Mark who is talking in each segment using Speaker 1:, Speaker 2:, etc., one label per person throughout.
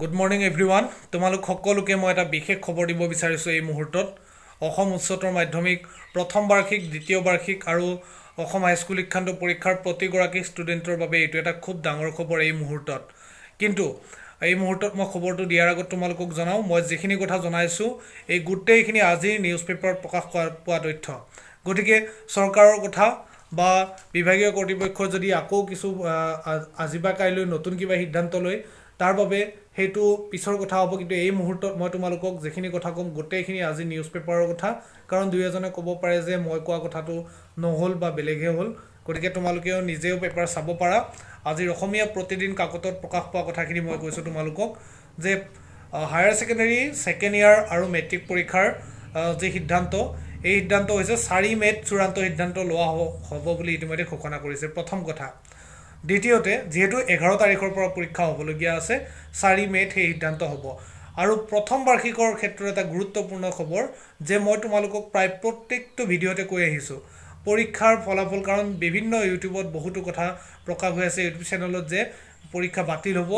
Speaker 1: Good morning everyone তোমালোক সকলোকে মই এটা বিশেষ খবৰ দিব বিচাৰিছোঁ এই মুহূৰ্তত। অসম উচ্চতৰ মাধ্যমিক প্ৰথম বাৰ্ষিক দ্বিতীয় বাৰ্ষিক আৰু অসম হাইস্কুল শিক্ষান্ত পৰীক্ষাৰ প্ৰতিগৰাকী ষ্টুডেণ্টৰ বাবে এইটো এটা খুব ডাঙৰ খবৰ এই মুহূৰ্তত। কিন্তু এই মুহূৰ্তত মই খবৰটো দিয়াৰ আগত তোমালোকক জনাওঁ। মই যিখিনি কথা জনাইছোঁ এই গোটেইখিনি আজিৰ নিউজ পেপাৰত প্ৰকাশ কৰা পোৱা তথ্য। গতিকে চৰকাৰৰ কথা বা বিভাগীয় কৰ্তৃপক্ষৰ যদি আকৌ কিছু আজি বা কাইলৈ নতুন কিবা সিদ্ধান্ত লয় তাৰ বাবে সেইটো পিছৰ কথা হ'ব কিন্তু এই মুহূৰ্তত মই তোমালোকক যিখিনি কথা ক'ম গোটেইখিনি আজি নিউজ পেপাৰৰ কথা। কাৰণ দুই এজনে ক'ব পাৰে যে মই কোৱা কথাটো নহ'ল বা বেলেগহে হ'ল। গতিকে তোমালোকেও নিজেও পেপাৰ চাব পাৰা। আজিৰ অসমীয়া প্ৰতিদিন কাকতত প্ৰকাশ পোৱা কথাখিনি মই কৈছোঁ তোমালোকক যে হায়াৰ ছেকেণ্ডেৰী ছেকেণ্ড ইয়াৰ আৰু মেট্ৰিক পৰীক্ষাৰ যি সিদ্ধান্ত এই সিদ্ধান্ত হৈছে চাৰি মে'ত চূড়ান্ত সিদ্ধান্ত লোৱা হ'ব হ'ব বুলি ইতিমধ্যে ঘোষণা কৰিছে। প্ৰথম কথা দ্বিতীয়তে যিহেতু এঘাৰ তাৰিখৰ পৰা পৰীক্ষা হ'বলগীয়া আছে চাৰি মে'ত সেই সিদ্ধান্ত হ'ব। আৰু প্ৰথম বাৰ্ষিকৰ ক্ষেত্ৰত এটা গুৰুত্বপূৰ্ণ খবৰ যে মই তোমালোকক প্ৰায় প্ৰত্যেকটো ভিডিঅ'তে কৈ আহিছোঁ। পৰীক্ষাৰ ফলাফল কাৰণ বিভিন্ন ইউটিউবত বহুতো কথা প্ৰকাশ হৈ আছে ইউটিউব চেনেলত যে পৰীক্ষা বাতিল হ'ব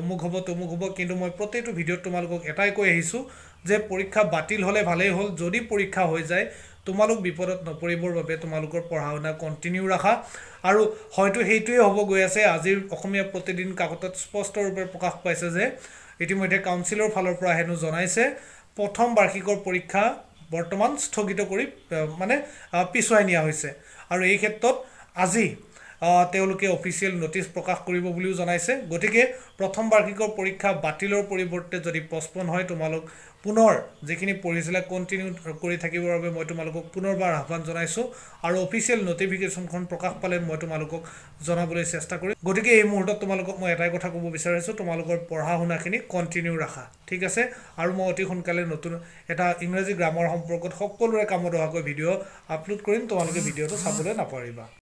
Speaker 1: অমুক হ'ব তমুক হ'ব কিন্তু মই প্ৰত্যেকটো ভিডিঅ'ত তোমালোকক এটাই কৈ আহিছোঁ যে পৰীক্ষা বাতিল হ'লে ভালেই হ'ল যদি পৰীক্ষা হৈ যায় তোমালোক বিপদত নপৰিবৰ বাবে তোমালোকৰ পঢ়া শুনা কণ্টিনিউ ৰাখা। আৰু হয়তো সেইটোৱে হ'ব গৈ আছে আজিৰ অসমীয়া প্ৰতিদিন কাকতত স্পষ্টৰূপে প্ৰকাশ পাইছে যে ইতিমধ্যে কাউন্সিলৰ ফালৰ পৰা হেনো জনাইছে প্ৰথম বাৰ্ষিকৰ পৰীক্ষা বৰ্তমান স্থগিত কৰি মানে পিছুৱাই নিয়া হৈছে। আৰু এই ক্ষেত্ৰত আজি তেওঁলোকে অফিচিয়েল নটিচ প্ৰকাশ কৰিব বুলিও জনাইছে। গতিকে প্ৰথম বাৰ্ষিকৰ পৰীক্ষা বাতিলৰ পৰিৱৰ্তে যদি পচপন হয় তোমালোক পুনৰ যিখিনি পঢ়িছিলে কণ্টিনিউ কৰি থাকিবৰ বাবে মই তোমালোকক পুনৰবাৰ আহ্বান জনাইছোঁ আৰু অফিচিয়েল নটিফিকেশ্যনখন প্ৰকাশ পালে মই তোমালোকক জনাবলৈ চেষ্টা কৰিম। গতিকে এই মুহূৰ্তত তোমালোকক মই এটাই কথা ক'ব বিচাৰিছোঁ তোমালোকৰ পঢ়া শুনাখিনি কণ্টিনিউ ৰাখা ঠিক আছে? আৰু মই অতি সোনকালে নতুন এটা ইংৰাজী গ্ৰামাৰ সম্পৰ্কত সকলোৰে কামত অহাকৈ ভিডিঅ' আপলোড কৰিম তোমালোকে ভিডিঅ'টো চাবলৈ নাপাৰিবা